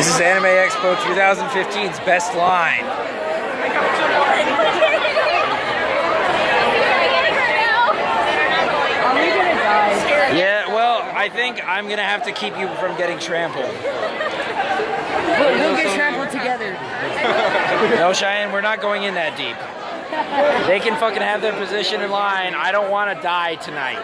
This is Anime Expo 2015's best line. Yeah, well, I think I'm gonna have to keep you from getting trampled. We'll, we'll get trampled together. No, Cheyenne, we're not going in that deep. They can fucking have their position in line. I don't want to die tonight.